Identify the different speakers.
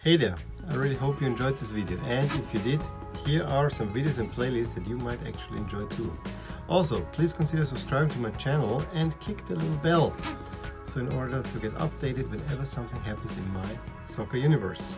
Speaker 1: Hey there, I really hope you enjoyed this video and if you did, here are some videos and playlists that you might actually enjoy too. Also, please consider subscribing to my channel and click the little bell so in order to get updated whenever something happens in my soccer universe.